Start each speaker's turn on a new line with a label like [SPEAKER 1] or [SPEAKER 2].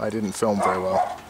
[SPEAKER 1] I didn't film very well.